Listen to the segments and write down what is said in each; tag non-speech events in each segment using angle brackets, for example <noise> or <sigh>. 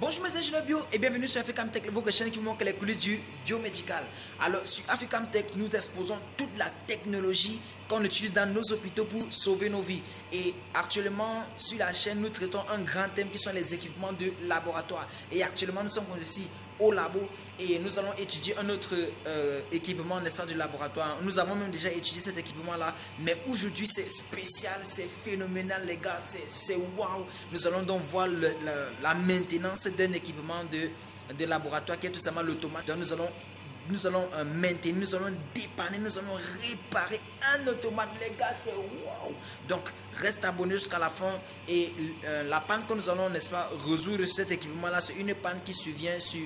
Bonjour mes ingénieurs bio et bienvenue sur Africam Tech, votre chaîne qui vous montre les coulisses du biomédical. Alors sur Africam Tech, nous exposons toute la technologie qu'on utilise dans nos hôpitaux pour sauver nos vies. Et actuellement sur la chaîne, nous traitons un grand thème qui sont les équipements de laboratoire. Et actuellement, nous sommes ici au labo et nous allons étudier un autre euh, équipement, n'est-ce pas, du laboratoire. Nous avons même déjà étudié cet équipement-là, mais aujourd'hui c'est spécial, c'est phénoménal les gars, c'est waouh. Nous allons donc voir la, maintenance d'un équipement de, de laboratoire qui est tout simplement l'automate. Nous allons nous allons euh, maintenir, nous allons dépanner, nous allons réparer un automate. Les gars, c'est waouh! Donc, reste abonné jusqu'à la fin. Et euh, la panne que nous allons, n'est-ce pas, résoudre cet équipement-là, c'est une panne qui survient sur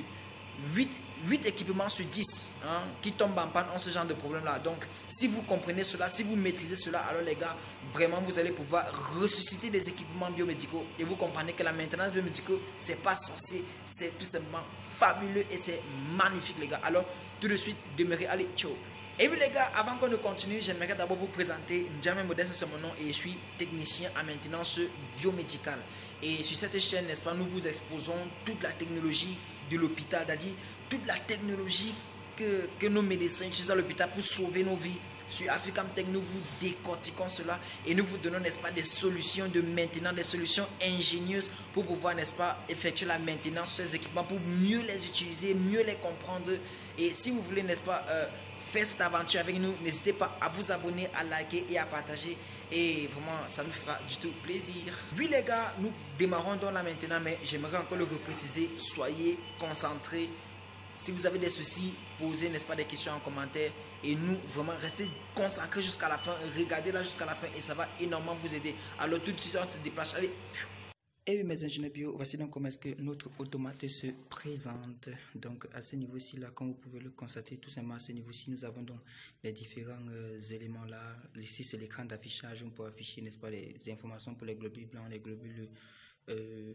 8, 8 équipements sur 10 hein, qui tombent en panne ont ce genre de problème-là. Donc, si vous comprenez cela, si vous maîtrisez cela, alors les gars, vraiment, vous allez pouvoir ressusciter des équipements biomédicaux. Et vous comprenez que la maintenance biomédicale, c'est pas sorcier, c'est tout simplement fabuleux et c'est magnifique, les gars. Alors, tout de suite, demeurez. Allez, ciao. Et oui les gars, avant qu'on ne continue, j'aimerais d'abord vous présenter Njame Modeste, c'est mon nom et je suis technicien en maintenance biomédicale. Et sur cette chaîne, n'est-ce pas, nous vous exposons toute la technologie de l'hôpital, c'est-à-dire toute la technologie que, que nos médecins utilisent à l'hôpital pour sauver nos vies. Sur Africam Tech, nous vous décortiquons cela et nous vous donnons, n'est-ce pas, des solutions de maintenance, des solutions ingénieuses pour pouvoir, n'est-ce pas, effectuer la maintenance sur ces équipements, pour mieux les utiliser, mieux les comprendre. Et si vous voulez, n'est-ce pas, euh, faire cette aventure avec nous, n'hésitez pas à vous abonner, à liker et à partager. Et vraiment, ça nous fera du tout plaisir. Oui les gars, nous démarrons donc là maintenant, mais j'aimerais encore le repréciser. Soyez concentrés. Si vous avez des soucis, posez, n'est-ce pas, des questions en commentaire. Et nous, vraiment, restez concentrés jusqu'à la fin. Regardez là jusqu'à la fin et ça va énormément vous aider. Alors tout de suite, on se déplace. Allez. Et oui, mes ingénieurs bio, voici donc comment est-ce que notre automate se présente. Donc, à ce niveau-ci, là, comme vous pouvez le constater, tout simplement à ce niveau-ci, nous avons donc les différents euh, éléments là. Ici, c'est l'écran d'affichage. On peut afficher, n'est-ce pas, les informations pour les globules blancs, les globules euh,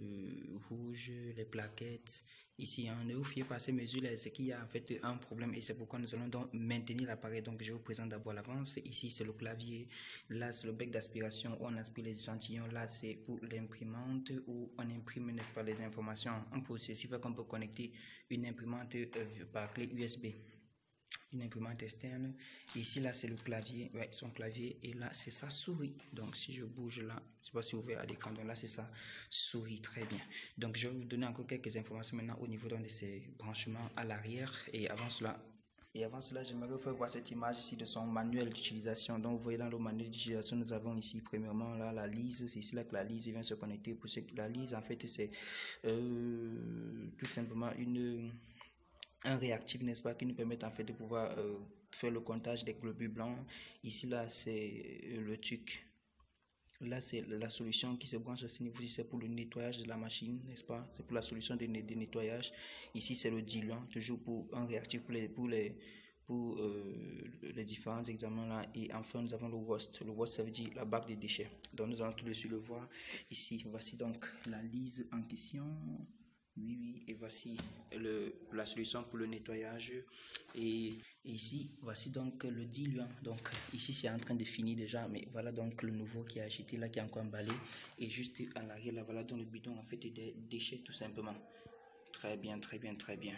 rouges, les plaquettes. Ici, hein, ne vous fiez pas ces mesures-là, c'est qu'il y a en fait un problème et c'est pourquoi nous allons donc maintenir l'appareil. Donc, je vous présente d'abord l'avance. Ici, c'est le clavier. Là, c'est le bec d'aspiration où on aspire les échantillons. Là, c'est pour l'imprimante où on imprime, n'est-ce pas, les informations. On peut aussi qu'on peut connecter une imprimante euh, par clé USB une imprimante externe. Ici, là, c'est le clavier, son clavier. Et là, c'est sa souris. Donc, si je bouge là, je sais pas si vous voyez à l'écran. Donc là, c'est sa souris. Très bien. Donc, je vais vous donner encore quelques informations maintenant au niveau de ces branchements à l'arrière. Et avant cela, et avant cela, j'aimerais vous faire voir cette image ici de son manuel d'utilisation. Donc, vous voyez dans le manuel d'utilisation, nous avons ici, premièrement, là, la lise. C'est ici là que la lise vient se connecter. Pour ce, la lise, en fait, c'est euh, tout simplement une un réactif, n'est-ce pas, qui nous permet en fait de pouvoir euh, faire le comptage des globules blancs. Ici, là, c'est euh, le truc. Là, c'est la solution qui se branche à ce niveau-ci, c'est pour le nettoyage de la machine, n'est-ce pas? C'est pour la solution de, nettoyage. Ici, c'est le diluant, toujours pour un réactif pour les, pour les, pour, euh, les différents examens là. Et enfin, nous avons le WOST. Le WOST, ça veut dire la bague des déchets. Donc, nous allons tout de suite le voir ici. Voici donc la lise en question. Oui, oui, et voici le, la solution pour le nettoyage. Et ici, voici donc le diluant. Donc ici, c'est en train de finir déjà, mais voilà donc le nouveau qui est acheté là, qui est encore emballé. Et juste en arrière, là, voilà dans le bidon, en fait, des déchets tout simplement. Très bien, très bien, très bien.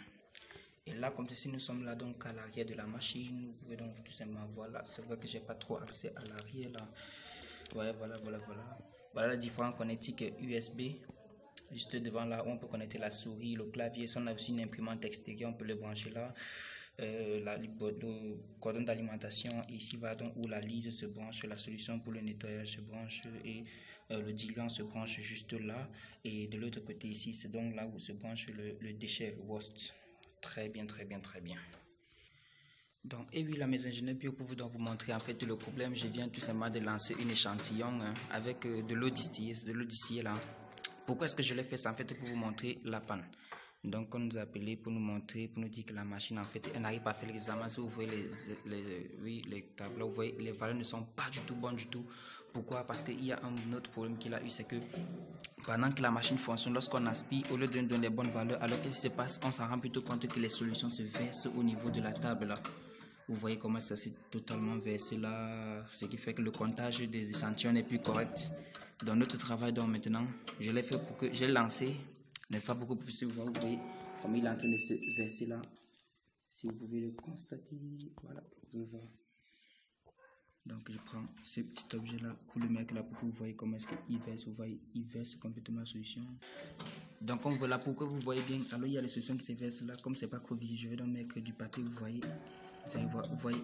Et là, comme ceci, nous sommes là donc à l'arrière de la machine. Vous pouvez donc tout simplement voir là. C'est vrai que j'ai pas trop accès à l'arrière là. Ouais, voilà, voilà, voilà. Voilà les différents connectiques USB juste devant là on peut connecter la souris, le clavier. Si on a aussi une imprimante extérieure, on peut le brancher là. Euh, la, le cordon d'alimentation ici va donc où la lise se branche, la solution pour le nettoyage se branche et euh, le diluant se branche juste là. Et de l'autre côté ici, c'est donc là où se branche le, déchet WOST. Très bien, très bien, très bien. Donc, et oui, la maison ingénieur bio pour vous, donc vous montrer en fait le problème. Je viens tout simplement de lancer une échantillon hein, avec euh, de l'eau distillée, de l'eau distillée là. Pourquoi est-ce que je l'ai fait C'est en fait pour vous montrer la panne. Donc, on nous a appelé pour nous montrer, pour nous dire que la machine, en fait, elle n'arrive pas à faire l'examen. Si vous voyez les, les, les tableaux, vous voyez, les valeurs ne sont pas du tout bonnes du tout. Pourquoi? Parce qu'il y a un autre problème qu'il a eu, c'est que pendant que la machine fonctionne, lorsqu'on aspire, au lieu de donner les bonnes valeurs, alors qu'est-ce qui se passe On s'en rend plutôt compte que les solutions se versent au niveau de la table. Vous voyez comment ça s'est totalement versé là, ce qui fait que le comptage des échantillons n'est plus correct dans notre travail donc maintenant je l'ai fait pour que j'ai lancé n'est-ce pas, beaucoup plus vous voyez comme il est en train de se verser là. Si vous pouvez le constater, voilà, vous pouvez voir. Donc je prends ce petit objet là pour le mettre là pour que vous voyez comment est-ce qu'il verse, vous voyez, il verse complètement la solution. Donc on voilà pour que vous voyez bien, alors il y a les solutions qui se versent là, comme c'est pas visible, je vais donc mettre du papier, vous voyez, vous allez voir, vous voyez,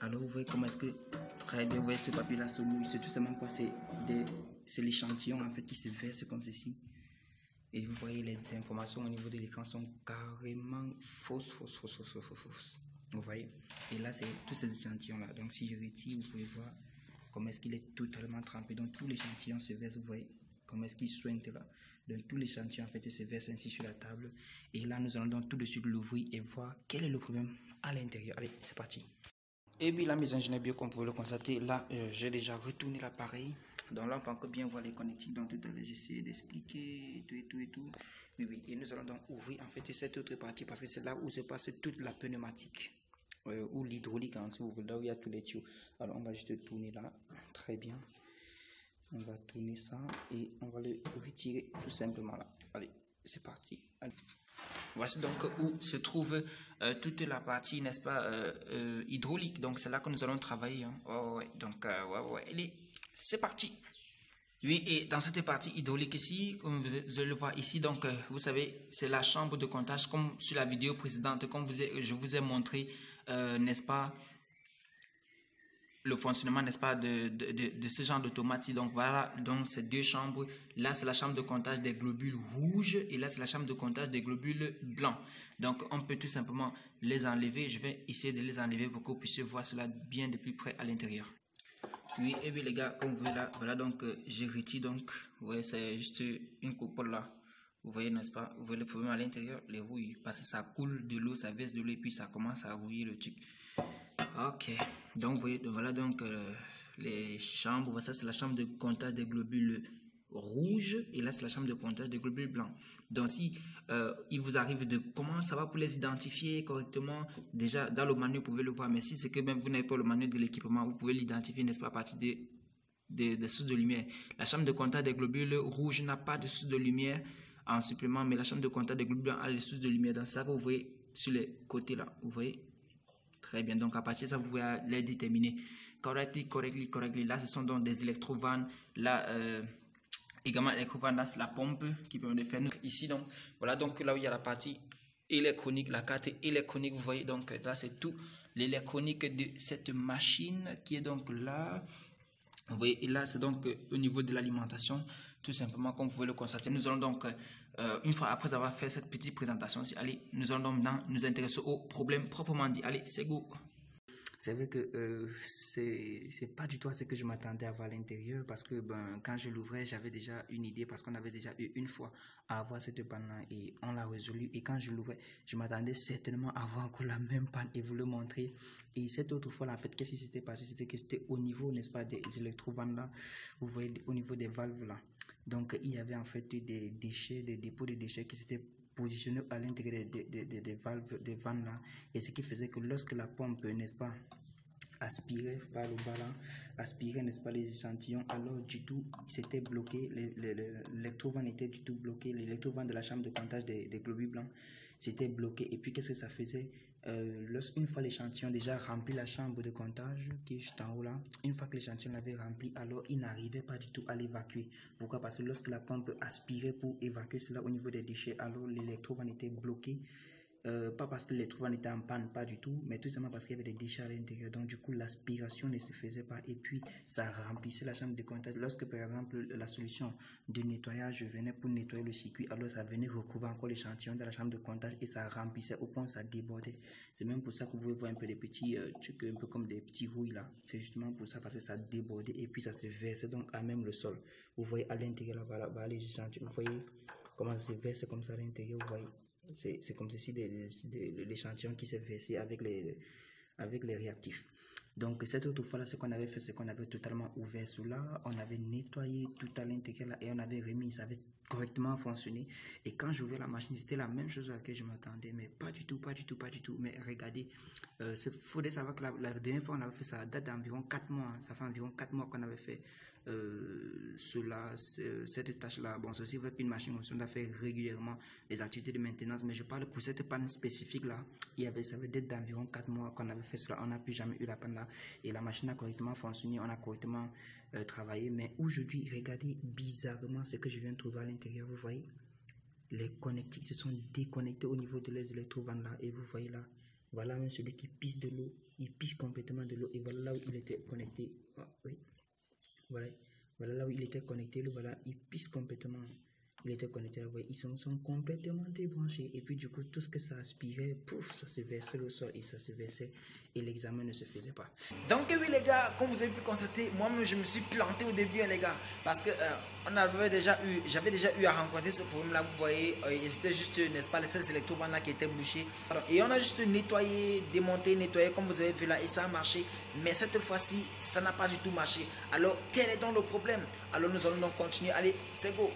alors vous voyez comment est-ce que, très bien, vous voyez ce papier là se mouille, c'est tout simplement quoi, c'est l'échantillon en fait qui se verse comme ceci. Et vous voyez les informations au niveau de l'écran sont carrément fausses, fausses, fausses, fausses, fausses, fausses. Vous voyez? Et là, c'est tous ces échantillons-là. Donc, si je retire, vous pouvez voir comment est-ce qu'il est totalement trempé. Donc, tous les échantillons se versent, vous voyez comment est-ce qu'il soigne là. Donc, tous les échantillons, en fait, se versent ainsi sur la table. Et là, nous allons donc tout de suite l'ouvrir et voir quel est le problème à l'intérieur. Allez, c'est parti. Et puis, là, mes ingénieurs bio, comme vous le constater, là, euh, j'ai déjà retourné l'appareil. Donc là, on peut encore bien voir les connectiques. Donc tout à l'heure, j'essaie d'expliquer et tout et tout et tout. Oui, oui. Et nous allons donc ouvrir en fait cette autre partie parce que c'est là où se passe toute la pneumatique. Euh, ou l'hydraulique, hein, si vous voulez, là où il y a tous les tuyaux. Alors on va juste tourner là. Très bien. On va tourner ça et on va le retirer tout simplement là. Allez, c'est parti. Voici donc où se trouve euh, toute la partie, n'est-ce pas, euh, hydraulique. Donc c'est là que nous allons travailler. Hein. ouais. Donc, ouais, ouais. Allez, c'est parti. Oui, et dans cette partie hydraulique ici, comme vous le voir ici, donc euh, vous savez, c'est la chambre de comptage, comme sur la vidéo précédente, comme vous je vous ai montré, euh, n'est-ce pas, le fonctionnement, n'est-ce pas, de, de, ce genre d'automate. Donc voilà, donc ces deux chambres, là c'est la chambre de comptage des globules rouges et là c'est la chambre de comptage des globules blancs. Donc on peut tout simplement les enlever. Je vais essayer de les enlever pour que vous puissiez voir cela bien de plus près à l'intérieur. Oui, et bien les gars, comme vous voyez là, voilà donc euh, j'ai retiré donc, ouais, c'est juste une coupole là. Vous voyez, n'est-ce pas Vous voyez le problème à l'intérieur, les rouilles, parce que ça coule de l'eau, ça verse de l'eau et puis ça commence à rouiller le truc. Ok, donc vous voyez, voilà donc euh, les chambres, ça c'est la chambre de comptage des globules rouge et là c'est la chambre de comptage des globules blancs. Donc si euh, il vous arrive de comment ça va pour les identifier correctement, déjà dans le manuel vous pouvez le voir, mais si c'est que même vous n'avez pas le manuel de l'équipement, vous pouvez l'identifier n'est-ce pas à partir des, sources de lumière. La chambre de comptage des globules rouges n'a pas de source de lumière en supplément, mais la chambre de comptage des globules blancs a les sources de lumière. Donc ça vous voyez sur les côtés là, vous voyez? Très bien, donc à partir de ça, vous pouvez les déterminer. Correctly, correctly, correctly. Là, ce sont donc des électrovannes. Là, euh, Également, l'électrovanne, c'est la pompe qui permet de faire. Ici, donc, voilà, donc là où il y a la partie électronique, la carte électronique, vous voyez, donc là, c'est tout l'électronique de cette machine qui est donc là. Vous voyez, et là, c'est donc euh, au niveau de l'alimentation, tout simplement, comme vous pouvez le constater. Nous allons donc, euh, une fois après avoir fait cette petite présentation, allez, nous allons donc nous intéresser au problème proprement dit. Allez, c'est go c'est vrai que euh, c'est pas du tout ce que je m'attendais à voir à l'intérieur parce que ben, quand je l'ouvrais, j'avais déjà une idée parce qu'on avait déjà eu une fois à avoir cette panne et on l'a résolu. Et quand je l'ouvrais, je m'attendais certainement à avoir encore la même panne et vous le montrer. Et cette autre fois, en fait, qu'est-ce qui s'était passé? C'était que c'était au niveau, n'est-ce pas, des électrovannes là, vous voyez, au niveau des valves là. Donc, il y avait en fait des déchets, des dépôts de déchets qui s'étaient positionné à l'intérieur des, valves, des vannes là, et ce qui faisait que lorsque la pompe, n'est-ce pas, aspirait par le ballon, aspirait, n'est-ce pas, les échantillons, alors du tout, c'était bloqué, l'électrovanne était du tout bloqué, l'électrovanne de la chambre de comptage des, des globules blancs, c'était bloqué. Et puis, qu'est-ce que ça faisait? Euh, Une fois l'échantillon déjà rempli la chambre de comptage, qui est juste en haut là, une fois que l'échantillon l'avait rempli, alors il n'arrivait pas du tout à l'évacuer. Pourquoi? Parce que lorsque la pompe aspirait pour évacuer cela au niveau des déchets, alors l'électrovanne était bloqué euh, pas parce que les l'électrovanne était en panne, pas du tout, mais tout simplement parce qu'il y avait des déchets à l'intérieur. Donc, du coup, l'aspiration ne se faisait pas et puis ça remplissait la chambre de contact. Lorsque, par exemple, la solution de nettoyage venait pour nettoyer le circuit, alors ça venait recouvrir encore l'échantillon de la chambre de contact et ça remplissait au point où ça débordait. C'est même pour ça que vous pouvez voir un peu des petits euh, trucs, un peu comme des petits rouilles là. C'est justement pour ça parce que ça débordait et puis ça se versait donc à même le sol. Vous voyez à l'intérieur là, voilà, voilà, les vous voyez comment ça se verse comme ça à l'intérieur, vous voyez. C'est comme ceci l'échantillon qui s'est versé avec les, avec les réactifs. Donc, cette autre fois-là, ce qu'on avait fait, c'est qu'on avait totalement ouvert cela, on avait nettoyé tout à l'intérieur et on avait remis, ça avait correctement fonctionné. Et quand j'ouvrais la machine, c'était la même chose à laquelle je m'attendais, mais pas du tout, pas du tout, pas du tout. Mais regardez, il euh, faudrait savoir que la, dernière fois on avait fait ça date d'environ 4 mois. Ça fait environ 4 mois qu'on avait fait euh, cela, cette tâche-là. Bon, aussi vrai qu'une machine on doit faire régulièrement des activités de maintenance, mais je parle pour cette panne spécifique-là. Il y avait, ça veut dire d'environ 4 mois qu'on avait fait cela. On n'a plus jamais eu la panne là. Et la machine a correctement fonctionné, on a correctement euh, travaillé. Mais aujourd'hui, regardez bizarrement ce que je viens de trouver à l'intérieur. Vous voyez, les connectiques se sont déconnectés au niveau de les électrovanes là. Et vous voyez là, voilà même celui qui pisse de l'eau. Il pisse complètement de l'eau. Et voilà là où il était connecté. Ah. Voilà, voilà là où il était connecté. Voilà, il pisse complètement il était connecté là, ils sont, complètement débranchés. Et puis, du coup, tout ce que ça aspirait, pouf, ça se versait au sol et ça se versait et l'examen ne se faisait pas. Donc, oui, les gars, comme vous avez pu constater, moi-même, je me suis planté au début, hein, les gars, parce que euh, on avait déjà eu, j'avais déjà eu à rencontrer ce problème-là. Vous voyez, euh, c'était juste, n'est-ce pas, les 16 électrons là qui étaient bouchés. et on a juste nettoyé, démonté, nettoyé, comme vous avez vu là, et ça a marché. Mais cette fois-ci, ça n'a pas du tout marché. Alors, quel est donc le problème? Alors, nous allons donc continuer. Allez, c'est go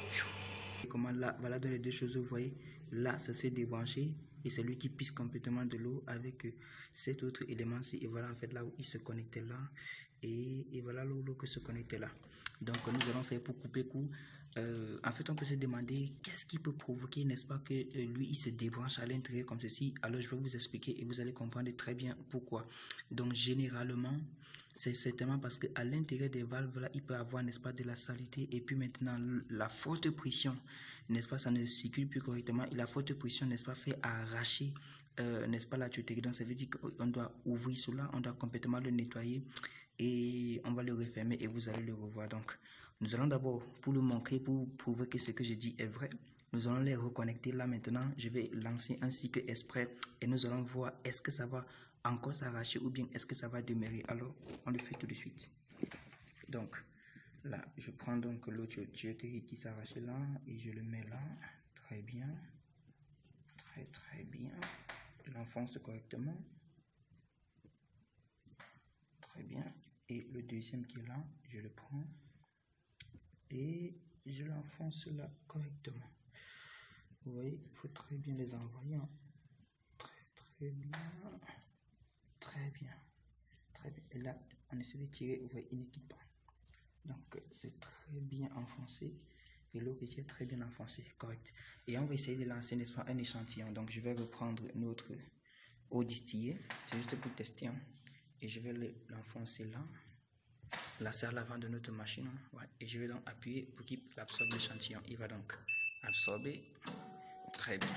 comment là, voilà dans les deux choses, vous voyez, là, ça s'est débranché et c'est lui qui pisse complètement de l'eau avec euh, cet autre élément-ci. Et voilà en fait là où il se connectait là et, et voilà l'eau qui se connectait là. Donc nous allons faire pour couper coup. Euh, en fait, on peut se demander qu'est-ce qui peut provoquer, n'est-ce pas, que euh, lui, il se débranche à l'intérieur comme ceci? Alors, je vais vous expliquer et vous allez comprendre très bien pourquoi. Donc, généralement, c'est certainement parce qu'à l'intérieur des valves, là, il peut avoir, n'est-ce pas, de la saleté. Et puis maintenant, la forte pression, n'est-ce pas, ça ne circule plus correctement. Et la forte pression, n'est-ce pas, fait arracher, euh, n'est-ce pas, la tuyauterie. Donc, ça veut dire qu'on doit ouvrir cela, on doit complètement le nettoyer. Et on va le refermer et vous allez le revoir. Donc, nous allons d'abord, pour le montrer, pour prouver que ce que je dis est vrai, nous allons les reconnecter là maintenant. Je vais lancer un cycle exprès et nous allons voir est-ce que ça va encore s'arracher ou bien est-ce que ça va demeurer? Alors, on le fait tout de suite. Donc, là, je prends donc l'autre qui s'arrache là et je le mets là. Très bien. Très, très bien. Je l'enfonce correctement. Très bien. Et le deuxième qui est là, je le prends et je l'enfonce là correctement. Vous voyez, il faut très bien les envoyer. Hein. Très très bien. Très bien. Très bien. Et là, on essaie de tirer, quitte pas. Donc, c'est très bien enfoncé. Et l'autre ici est très bien enfoncé, correct. Et on va essayer de lancer, n'est-ce pas, un échantillon. Donc, je vais reprendre notre eau distillée. C'est juste pour tester. Hein. Et je vais l'enfoncer là la serre à l'avant de notre machine. Ouais. Et je vais donc appuyer pour qu'il absorbe l'échantillon. Il va donc absorber. Très bien.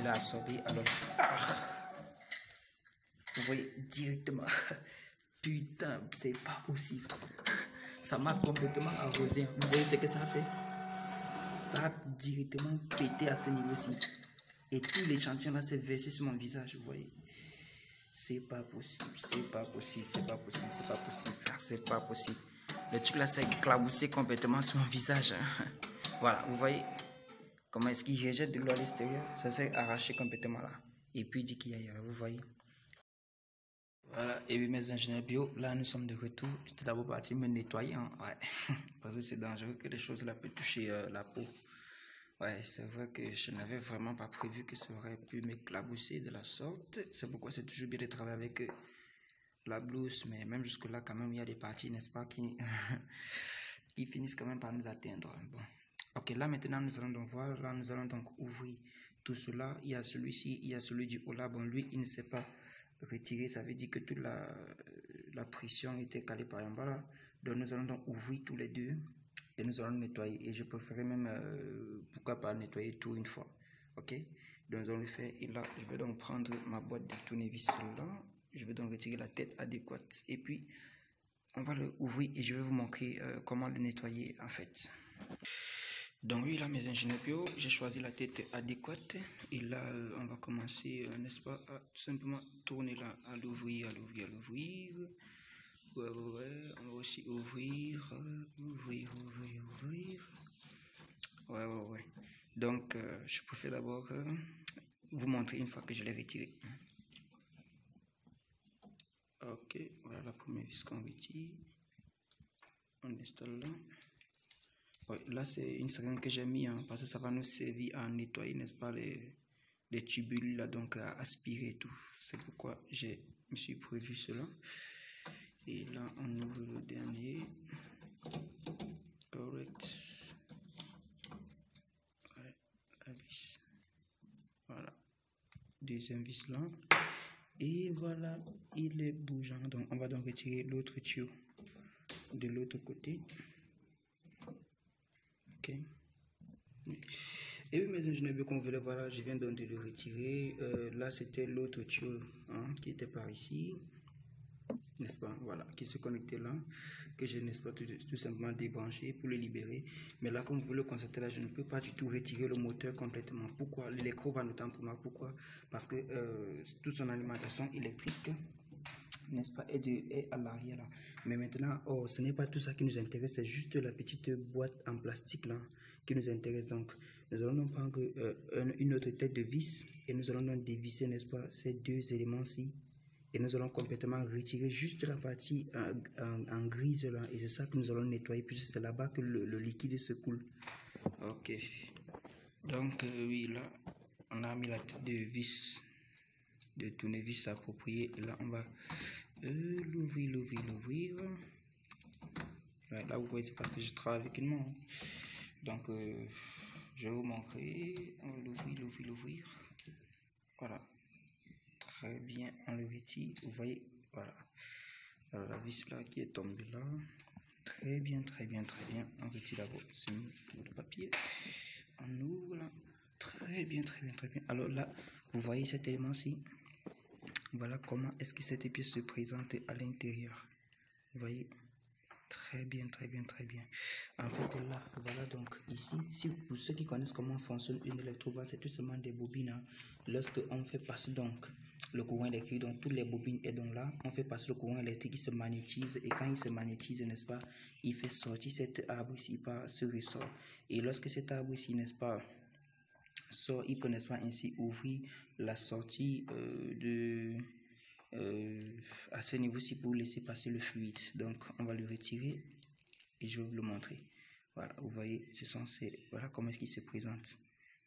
Il a absorbé. Alors, ah, vous voyez directement. Putain, c'est pas possible. Ça m'a complètement arrosé. Vous voyez ce que ça a fait? Ça a directement pété à ce niveau-ci. Et tout l'échantillon là s'est versé sur mon visage, vous voyez. C'est pas possible, c'est pas possible, c'est pas possible, c'est pas possible, c'est pas possible. Le truc là s'est éclaboussé complètement sur mon visage. voilà, vous voyez comment est-ce qu'il rejette de l'eau à l'extérieur? Ça s'est arraché complètement là. Et puis il dit qu'il y a, vous voyez voilà, et oui, mes ingénieurs bio, là nous sommes de retour. J'étais d'abord parti me nettoyer, hein. ouais, <laughs> parce que c'est dangereux que les choses là peuvent toucher euh, la peau. Ouais, c'est vrai que je n'avais vraiment pas prévu que ça aurait pu m'éclabousser de la sorte. C'est pourquoi c'est toujours bien de travailler avec euh, la blouse. Mais même jusque-là, quand même, il y a des parties, n'est-ce pas, qui, <laughs> qui finissent quand même par nous atteindre. Bon. Ok, là maintenant, nous allons donc voir. Là, nous allons donc ouvrir tout cela. Il y a celui-ci, il y a celui du haut là. Bon, lui, il ne s'est pas retiré. Ça veut dire que toute la, la pression était calée par en bas là. Donc, nous allons donc ouvrir tous les deux et nous allons nettoyer. Et je préférerais même, euh, pourquoi pas nettoyer tout une fois. Ok? Donc nous allons le faire. Et là, je vais donc prendre ma boîte de tournevis là. Je vais donc retirer la tête adéquate. Et puis, on va le ouvrir et je vais vous montrer euh, comment le nettoyer en fait. Donc oui, là, mes ingénieurs bio, j'ai choisi la tête adéquate. Et là, euh, on va commencer, n'est-ce pas, à simplement tourner là, à l'ouvrir, à l'ouvrir, à l'ouvrir. Ouais, ouais, on va aussi ouvrir, ouvrir, ouvrir, ouvrir. Ouais, ouais, ouais. Donc, euh, je préfère d'abord euh, vous montrer une fois que je l'ai retiré. Ok, voilà la première vis qu'on retire. On installe là. Là, c'est une seringue que j'ai mis hein, parce que ça va nous servir à nettoyer, n'est-ce pas, les, les tubules là, donc à aspirer tout. C'est pourquoi je me suis prévu cela. Et là, on ouvre le dernier. correct voilà deuxième vis là et voilà il est bougeant donc on va donc retirer l'autre tuyau de l'autre côté ok. Et oui mes ingénieurs qu'on voulait voilà je viens donc de le retirer. Euh, là c'était l'autre tuyau hein, qui était par ici n'est-ce pas? Voilà qui se connectait là que je n'ai pas tout, simplement débranché pour le libérer. Mais là comme vous le constatez là je ne peux pas du tout retirer le moteur complètement. Pourquoi? L'électro va notamment pour moi. Pourquoi? Parce que euh, toute son alimentation électrique n'est-ce pas, est, de, est à l'arrière là. Mais maintenant, oh, ce n'est pas tout ça qui nous intéresse, c'est juste la petite boîte en plastique là qui nous intéresse. Donc, nous allons donc prendre euh, une autre tête de vis et nous allons donc dévisser, n'est-ce pas, ces deux éléments-ci. Et nous allons complètement retirer juste la partie en, en, grise là. Et c'est ça que nous allons nettoyer puisque c'est là-bas que le, liquide se coule. Ok. Donc euh, oui là on a mis la tête de vis de tournevis approprié et là on va l'ouvrir l'ouvrir l'ouvrir. Là vous voyez c'est parce que je travaille avec une main donc euh, je vais vous montrer. On l'ouvrir l'ouvrir l'ouvrir. Voilà. Très bien on le retire. Vous voyez voilà. Alors, la vis là qui est tombée là. Très bien très bien très bien. On retire ce bout de papier. On ouvre là. Très bien très bien très bien. Alors là vous voyez cet élément ci voilà comment est-ce que cette pièce se présente à l'intérieur. Vous voyez? Très bien très bien très bien. En fait là voilà donc ici. Si pour ceux qui connaissent comment fonctionne une électrovoile c'est tout simplement des bobines hein. lorsque on fait passer donc le courant électrique, donc toutes les bobines et donc là, on fait passer le courant électrique, il se magnétise et quand il se magnétise, n'est-ce pas, il fait sortir cet arbre ici par ce ressort. Et lorsque cet arbre ici, n'est-ce pas, sort, il peut, n'est-ce pas, ainsi ouvrir la sortie euh, de euh, à ce niveau-ci pour laisser passer le fluide. Donc, on va le retirer et je vais vous le montrer. Voilà, vous voyez, ce sont ces, voilà comment est-ce qu'il se présente.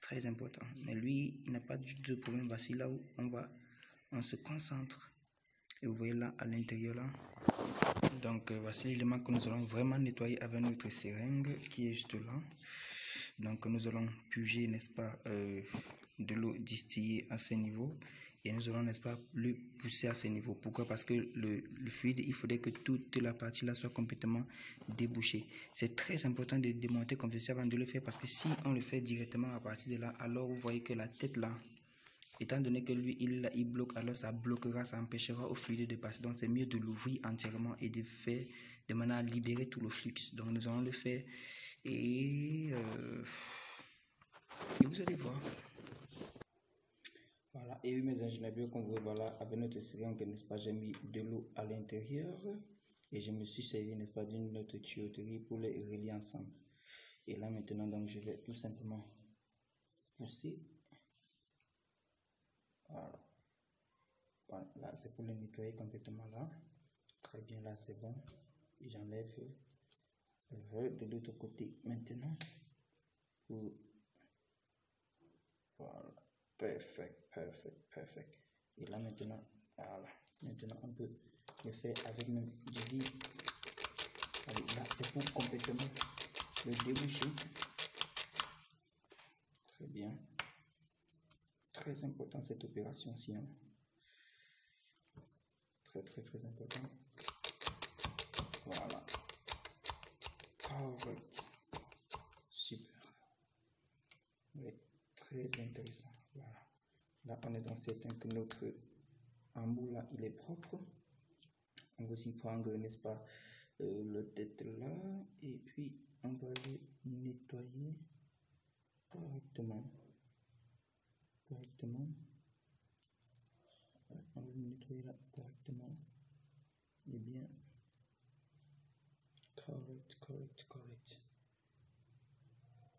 Très important. Mais lui, il n'a pas de problème. Voici là où on va on se concentre et vous voyez là à l'intérieur là donc euh, voici l'élément que nous allons vraiment nettoyer avec notre seringue qui est juste là donc nous allons puger n'est-ce pas euh, de l'eau distillée à ce niveau et nous allons n'est-ce pas le pousser à ce niveau pourquoi? Parce que le, fluide il faudrait que toute la partie là soit complètement débouchée c'est très important de démonter comme ceci avant de le faire parce que si on le fait directement à partir de là alors vous voyez que la tête là Étant donné que lui, il bloque, alors ça bloquera, ça empêchera au fluide de passer. Donc, c'est mieux de l'ouvrir entièrement et de faire de manière à libérer tout le flux. Donc, nous allons le faire et, euh, et vous allez voir. Voilà, et oui, mes ingénieurs, comme vous voilà, avec notre seringue, n'est-ce pas, j'ai mis de l'eau à l'intérieur et je me suis servi, n'est-ce pas, d'une autre tuyauterie pour les relier ensemble. Et là, maintenant, donc, je vais tout simplement pousser voilà. voilà. Là, c'est pour le nettoyer complètement là. Très bien, là, c'est bon. J'enlève de l'autre côté maintenant. Pour... Voilà. Parfait, parfait, parfait. Et là, maintenant, voilà. Maintenant, on peut le faire avec même, je dis, là, c'est pour complètement le déboucher. Très bien très important cette opération-ci. Hein. Très, très, très important. Voilà. Super. Très intéressant. Voilà. Là, on est dans certain que notre embout là, il est propre. On va aussi prendre, n'est-ce pas, euh, le tête là, et puis on va le nettoyer correctement correctement. On va le nettoyer là correctement. Et bien. Correct, correct, correct.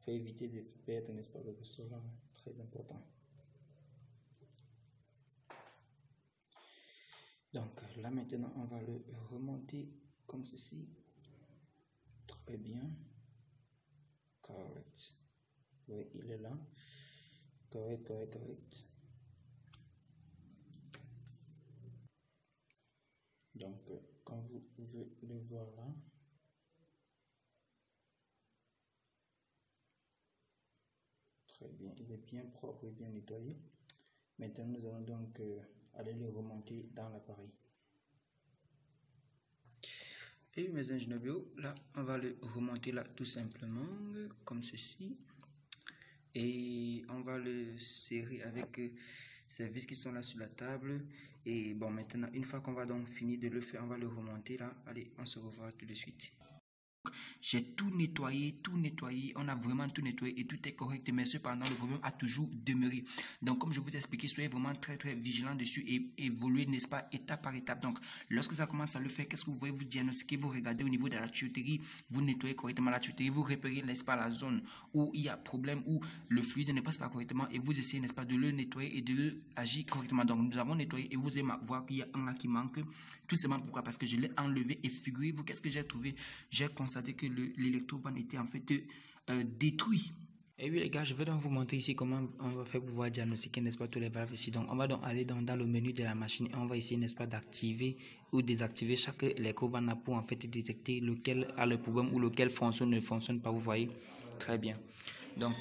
Faut éviter de perdre, n'est-ce pas, le restaurant. Très important. Donc là maintenant, on va le remonter comme ceci. Très bien. Correct. Oui, il est là correct, correct, correct. Donc, comme vous pouvez le voir là, Il est bien propre et bien nettoyé. Maintenant, nous allons donc euh, aller le remonter dans l'appareil. Et mes ingénieurs bio, là, on va le remonter là tout simplement, comme ceci. Et on va le serrer avec euh, ces vis qui sont là sur la table. Et bon, maintenant, une fois qu'on va donc finir de le faire, on va le remonter là. Allez, on se revoit tout de suite. J'ai tout nettoyé, tout nettoyé. On a vraiment tout nettoyé et tout est correct. Mais cependant, le problème a toujours demeuré. Donc, comme je vous ai expliqué, soyez vraiment très, très vigilant dessus et évoluez, n'est-ce pas, étape par étape. Donc, lorsque ça commence à le faire, qu'est-ce que vous voyez Vous diagnostiquez, vous regardez au niveau de la tuyauterie, vous nettoyez correctement la tuyauterie, vous repérez, n'est-ce pas, la zone où il y a problème, où le fluide ne passe pas correctement et vous essayez, n'est-ce pas, de le nettoyer et de agir correctement. Donc, nous avons nettoyé et vous allez voir qu'il y a un là qui manque. Tout simplement pourquoi? Parce que je l'ai enlevé et figurez-vous, qu'est-ce que j'ai trouvé? J'ai constaté que l'électrovan était en fait euh, détruit. Et oui les gars, je vais donc vous montrer ici comment on va faire pour pouvoir diagnostiquer, n'est-ce pas, tous les valves ici. Donc on va donc aller dans, dans le menu de la machine et on va essayer, n'est-ce pas, d'activer ou désactiver chaque électrovan pour en fait détecter lequel a le problème ou lequel fonctionne ne fonctionne pas, vous voyez. Très bien. Donc,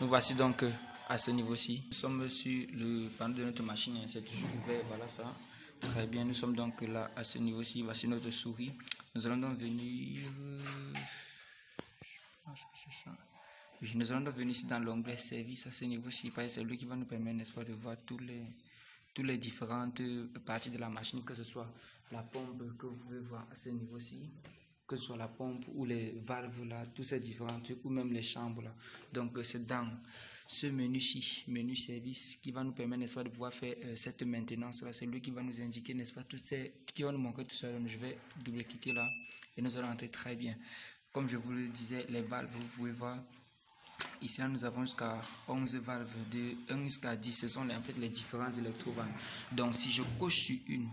nous voici donc euh, à ce niveau-ci. Nous sommes sur le panneau de notre machine, hein. c'est toujours ouvert, voilà ça. Très bien, nous sommes donc là à ce niveau-ci. Voici notre souris. Nous allons donc venir. Nous allons donc venir dans l'onglet service à ce niveau-ci. C'est lui qui va nous permettre, n'est-ce pas, de voir tous les, tous les différentes parties de la machine, que ce soit la pompe que vous pouvez voir à ce niveau-ci, que ce soit la pompe ou les valves là, tous ces différents trucs, ou même les chambres là. Donc c'est dans ce menu-ci, menu service, qui va nous permettre, n'est-ce pas, de pouvoir faire euh, cette maintenance-là. C'est lui qui va nous indiquer, n'est-ce pas, toutes ces, qui va nous montrer tout ça. Donc, je vais double-cliquer là et nous allons entrer très bien. Comme je vous le disais, les valves, vous pouvez voir, ici là, nous avons jusqu'à 11 valves, de 1 jusqu'à 10, ce sont en fait les différents électrovannes. Donc, si je coche sur une,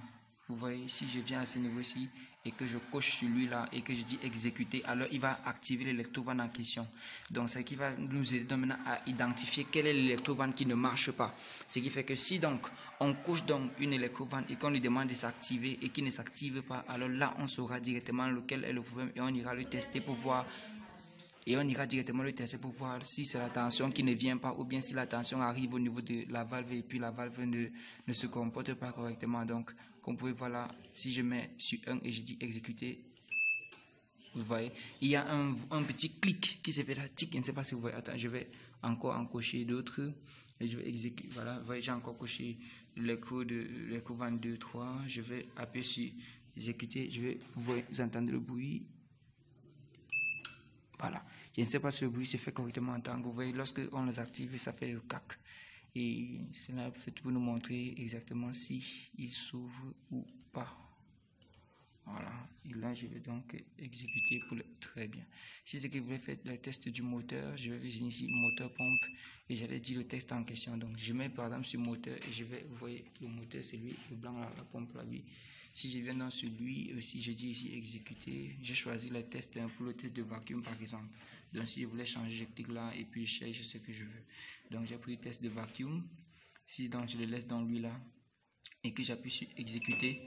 vous voyez, si je viens à ce niveau-ci et que je coche celui-là et que je dis exécuter, alors il va activer l'électrovan en question. Donc, ce qui va nous aider maintenant à identifier quel est l'électrovan qui ne marche pas. Ce qui fait que si donc on coche donc une électrovan et qu'on lui demande de s'activer et qu'il ne s'active pas, alors là, on saura directement lequel est le problème et on ira le tester pour voir et on ira directement le tester pour voir si c'est la tension qui ne vient pas ou bien si la tension arrive au niveau de la valve et puis la valve ne, ne se comporte pas correctement. Donc, comme vous pouvez voir là, si je mets sur 1 et je dis exécuter, vous voyez, il y a un, un petit clic qui se fait là, tic, je ne sais pas si vous voyez, attends, je vais encore en cocher d'autres et je vais exécuter, voilà, voyez, j'ai encore coché l'écho de l'écho 22, 3, je vais appuyer sur exécuter, je vais, vous voyez, vous entendez le bruit, voilà. Je ne sais pas si le bruit se fait correctement en que vous voyez, lorsque on les active, ça fait le cac. Et cela fait pour nous montrer exactement si il s'ouvre ou pas. Voilà. Et là, je vais donc exécuter pour le... Très bien. Si c'est que vous voulez faire le test du moteur, je vais venir ici, moteur pompe, et j'allais dire le test en question. Donc, je mets par exemple sur moteur, et je vais, vous voyez, le moteur, c'est lui, le blanc, la, pompe, là, lui. Si je viens dans celui, si je dis ici exécuter, j'ai choisi le test pour le test de vacuum, par exemple. Donc, si je voulais changer, je clique là, et puis je cherche ce que je veux. Donc, j'ai pris le test de vacuum. Si donc je le laisse dans lui là, et que j'appuie sur exécuter,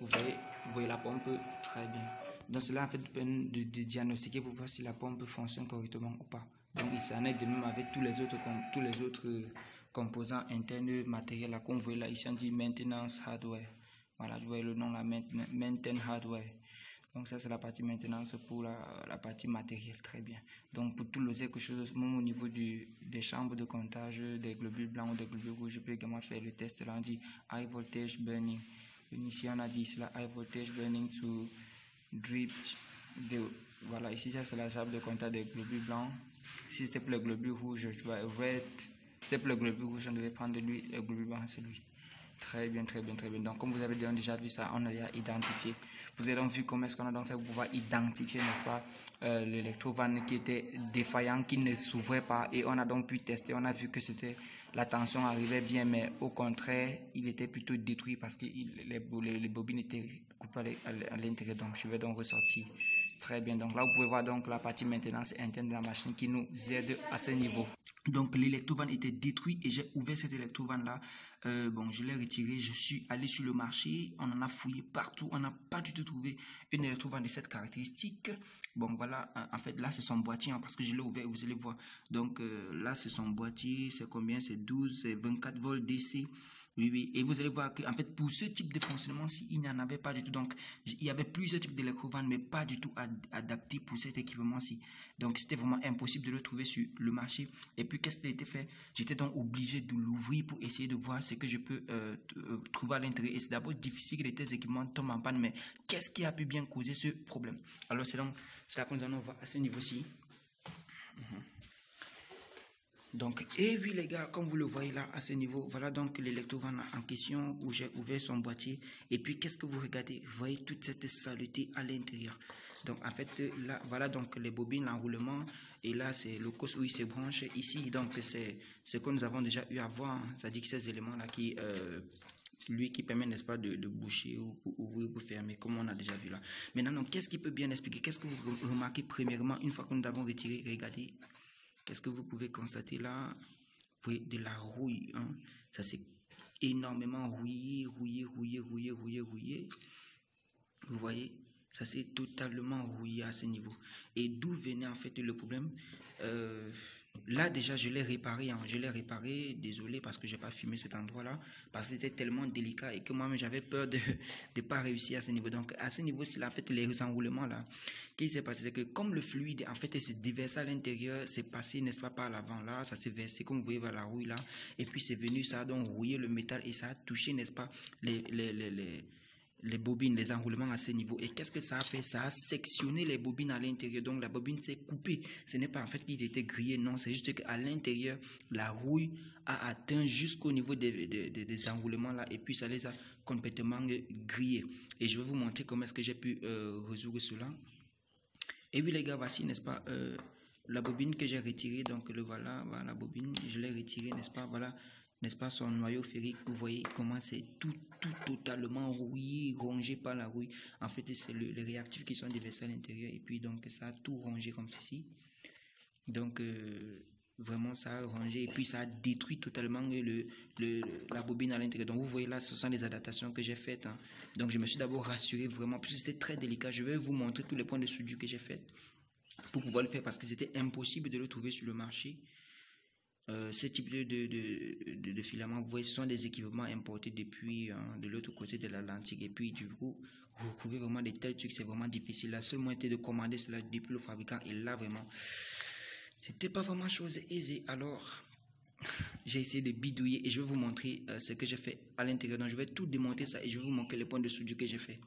vous voyez, vous voyez la pompe très bien. Donc cela en fait de, de, diagnostiquer pour voir si la pompe fonctionne correctement ou pas. Donc il s'en est de même avec tous les autres, tous les autres composants internes matériels. Comme vous voyez là, ici on dit maintenance hardware. Voilà, je vois le nom là, maintain hardware. Donc ça c'est la partie maintenance pour la, la, partie matérielle, très bien. Donc pour tout le quelque chose, même au niveau du, des chambres de comptage, des globules blancs ou des globules rouges, je peux également faire le test là, on dit high voltage burning. Ici, on a dit c'est la high voltage burning to drip. De, voilà, ici, ça c'est la table de contact des globules blancs. Si c'était pour le globule rouge, je vois red. C'était pour le globule rouge, on devait prendre lui, le globule blanc, c'est lui. Très bien, très bien, très bien. Donc, comme vous avez déjà vu ça, on a déjà identifié. Vous avez donc vu comment est-ce qu'on a donc fait pour pouvoir identifier, n'est-ce pas, euh, l'électrovan qui était défaillant, qui ne s'ouvrait pas. Et on a donc pu tester. On a vu que c'était la tension arrivait bien, mais au contraire, il était plutôt détruit parce que les, les, bobines étaient coupées à l'intérieur. Donc, je vais donc ressortir. Très bien. Donc là, vous pouvez voir donc la partie maintenance interne de la machine qui nous aide à ce niveau. Donc l'électrovanne était détruit et j'ai ouvert cette électrovanne là. Euh, bon, je l'ai retiré. Je suis allé sur le marché. On en a fouillé partout. On n'a pas du tout trouvé une électrovanne de cette caractéristique. Bon, voilà. En fait, là, c'est son boîtier hein, parce que je l'ai ouvert. Vous allez voir. Donc euh, là, c'est son boîtier. C'est combien? C'est 12, c'est 24 volts DC. Oui, oui. Et vous allez voir que, en fait, pour ce type de fonctionnement-ci, il n'y en avait pas du tout. Donc, il y avait plusieurs types d'électrovannes, mais pas du tout adaptés pour cet équipement-ci. Donc, c'était vraiment impossible de le trouver sur le marché. Et puis, qu'est-ce qui a été fait? J'étais donc obligé de l'ouvrir pour essayer de voir ce que je peux euh, euh, trouver à l'intérieur. Et c'est d'abord difficile que les équipements tombent en panne, mais qu'est-ce qui a pu bien causer ce problème? Alors, c'est donc ça que nous allons voir à ce niveau-ci. Donc, et oui les gars, comme vous le voyez là, à ce niveau, voilà donc l'électrovanne en question où j'ai ouvert son boîtier. Et puis, qu'est-ce que vous regardez? Vous voyez toute cette saleté à l'intérieur. Donc, en fait, là, voilà donc les bobines, l'enroulement. Et là, c'est le cos où il se branche. Ici, donc, c'est ce que nous avons déjà eu à voir. C'est-à-dire que ces éléments-là qui... Euh, lui qui permet, n'est-ce pas, de, boucher ou, ouvrir ou fermer, comme on a déjà vu là. Maintenant, qu'est-ce qui peut bien expliquer? Qu'est-ce que vous remarquez premièrement, une fois que nous avons retiré, regardez, Qu'est-ce que vous pouvez constater là Vous voyez de la rouille. Hein? Ça c'est énormément rouillé, rouillé, rouillé, rouillé, rouillé, rouillé. Vous voyez ça s'est totalement rouillé à ce niveau. Et d'où venait en fait le problème? Euh, Là déjà je l'ai réparé, hein. je l'ai réparé, désolé parce que j'ai pas fumé cet endroit-là, parce que c'était tellement délicat et que moi-même j'avais peur de <laughs> ne pas réussir à ce niveau. Donc à ce niveau-ci, en fait les enroulements là, ce qui s'est passé, c'est que comme le fluide en fait s'est déversé à l'intérieur, c'est passé n'est-ce pas par l'avant là, ça s'est versé comme vous voyez vers la rouille là, et puis c'est venu, ça a donc rouillé le métal et ça a touché n'est-ce pas les les bobines, les enroulements à ce niveau. Et qu'est-ce que ça a fait? Ça a sectionné les bobines à l'intérieur. Donc la bobine s'est coupée. Ce n'est pas en fait qu'il était grillé, non. C'est juste qu'à l'intérieur, la rouille a atteint jusqu'au niveau des, des, enroulements là. Et puis ça les a complètement grillés. Et je vais vous montrer comment est-ce que j'ai pu euh, résoudre cela. Et oui les gars, voici, n'est-ce pas, euh, la bobine que j'ai retirée. Donc le voilà, voilà la bobine, je l'ai retirée, n'est-ce pas, voilà n'est-ce pas, son noyau ferrique, vous voyez comment c'est tout, tout totalement rouillé, rongé par la rouille. En fait, c'est les réactifs qui sont déversés à l'intérieur et puis donc ça a tout rongé comme ceci. Donc, euh, vraiment, ça a rongé et puis ça a détruit totalement le, le la bobine à l'intérieur. Donc, vous voyez là, ce sont les adaptations que j'ai faites. Hein. Donc, je me suis d'abord rassuré vraiment, puisque c'était très délicat. Je vais vous montrer tous les points de soudure que j'ai fait pour pouvoir le faire parce que c'était impossible de le trouver sur le marché. Euh, ce type de, de, de, de, filaments, vous voyez, ce sont des équipements importés depuis hein, de l'autre côté de l'Atlantique. Et puis, du coup, vous trouvez vraiment des tels trucs, c'est vraiment difficile. La seule moyen de commander cela depuis le fabricant. Et là, vraiment, c'était pas vraiment chose aisée. Alors, <laughs> j'ai essayé de bidouiller et je vais vous montrer euh, ce que j'ai fait à l'intérieur. Donc, je vais tout démonter ça et je vais vous montrer les points de soudure que j'ai fait.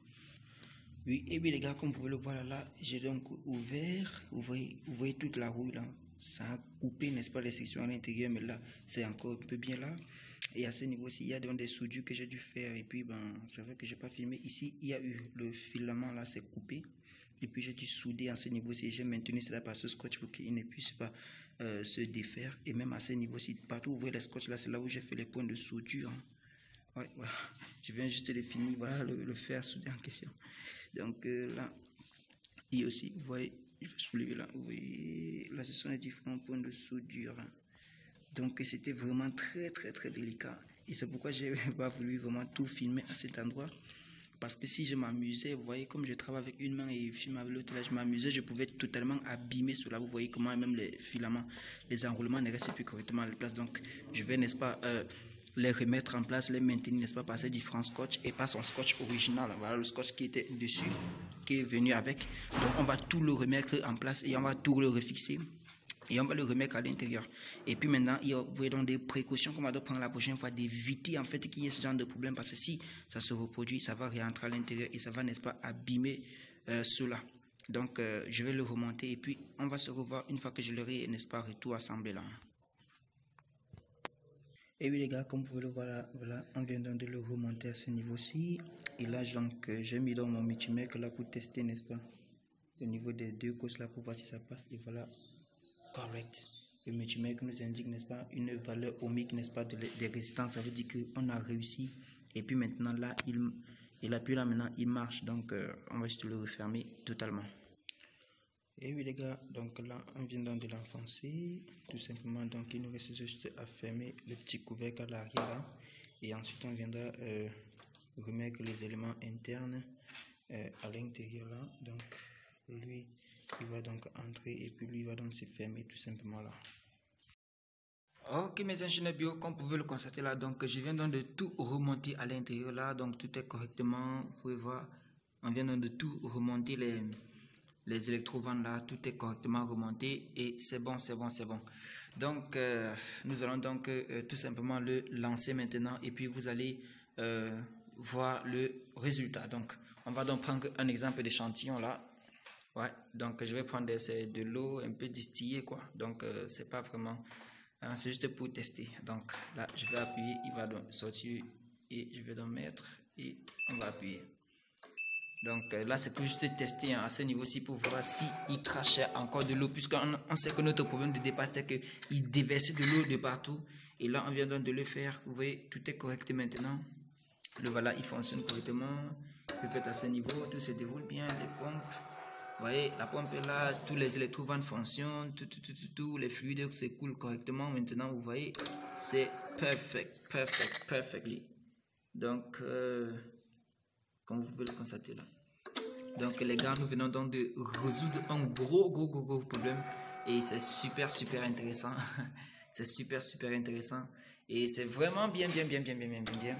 Oui, et bien les gars, comme vous pouvez le voir là, j'ai donc ouvert, vous voyez, vous voyez toute la roue là, ça a coupé, n'est-ce pas, les sections à l'intérieur, mais là, c'est encore un peu bien là. Et à ce niveau-ci, il y a des soudures que j'ai dû faire. Et puis, ben, c'est vrai que j'ai pas filmé. Ici, il y a eu le filament là, c'est coupé. Et puis, j'ai dû souder à ce niveau-ci. J'ai maintenu cela par ce scotch pour qu'il ne puisse pas euh, se défaire. Et même à ce niveau-ci, partout où vous voyez les scotch là, c'est là où j'ai fait les points de soudure. Hein. Ouais, voilà. <laughs> Je viens juste de finir. Voilà le, le fer soudé en question. Donc euh, là, il aussi, vous voyez, je vais soulever là, oui, là ce sont les différents points de soudure. Donc c'était vraiment très très très délicat. Et c'est pourquoi j'ai <laughs> pas voulu vraiment tout filmer à cet endroit. Parce que si je m'amusais, vous voyez, comme je travaille avec une main et filme avec l'autre, là, je m'amusais, je pouvais totalement abîmer cela. Vous voyez comment même les filaments, les enroulements ne restent plus correctement à la place. Donc, je vais, n'est-ce pas, euh, les remettre en place, les maintenir, n'est-ce pas, par ces différents scotch et pas son scotch original. Voilà le scotch qui était dessus, qui est venu avec. Donc on va tout le remettre en place et on va tout le refixer et on va le remettre à l'intérieur. Et puis maintenant, il y a, donc des précautions qu'on va devoir prendre la prochaine fois d'éviter en fait qu'il y ait ce genre de problème parce que si ça se reproduit, ça va réentrer à l'intérieur et ça va, n'est-ce pas, abîmer euh, cela. Donc euh, je vais le remonter et puis on va se revoir une fois que je l'aurai, n'est-ce pas, tout assemblé là. Et oui les gars, comme vous pouvez le voir là, voilà, on vient donc de le remonter à ce niveau-ci. Et là, euh, j'ai mis dans mon multimètre là pour tester, n'est-ce pas Au niveau des deux causes là pour voir si ça passe. Et voilà, correct. Le multimètre nous indique, n'est-ce pas, une valeur ohmique, n'est-ce pas, de, des résistances. Ça veut dire qu'on a réussi. Et puis maintenant là, il, et là, là maintenant, il marche. Donc, euh, on va juste le refermer totalement. Et oui les gars, donc là on vient donc de l'enfoncer, tout simplement, donc il nous reste juste à fermer le petit couvercle à l'arrière et ensuite on viendra euh, remettre les éléments internes euh, à l'intérieur là, donc lui il va donc entrer et puis lui va donc se fermer tout simplement là. Ok mes ingénieurs bio, comme vous pouvez le constater là, donc je viens donc de tout remonter à l'intérieur là, donc tout est correctement, vous pouvez voir, on vient donc de tout remonter les les électrovannes là, tout est correctement remonté et c'est bon, c'est bon, c'est bon. Donc, euh, nous allons donc euh, tout simplement le lancer maintenant et puis vous allez euh, voir le résultat. Donc, on va donc prendre un exemple d'échantillon là. Ouais, donc je vais prendre de l'eau un peu distillée quoi. Donc, c'est pas vraiment, hein, c'est juste pour tester. Donc, là, je vais appuyer, il va donc sortir et je vais donc mettre et on va appuyer. Euh, là, c'est pour juste tester hein, à ce niveau-ci pour voir s'il il crachait encore de l'eau. Puisqu'on on sait que notre problème de départ, c'est qu'il déversait de l'eau de partout. Et là, on vient donc de le faire. Vous voyez, tout est correct maintenant. Le voilà, il fonctionne correctement. Peut-être à ce niveau, tout se déroule bien. Les pompes, vous voyez, la pompe est là, tous les électrovannes fonctionnent, tout, tout, tout, tout, les fluides s'écoulent correctement. Maintenant, vous voyez, c'est perfect, perfect, perfectly. Donc, euh, comme vous pouvez le constater là. Donc les gars, nous venons donc de résoudre un gros, gros, gros, gros problème. Et c'est super, super intéressant. <laughs> c'est super, super intéressant. Et c'est vraiment bien, bien, bien, bien, bien, bien, bien, bien.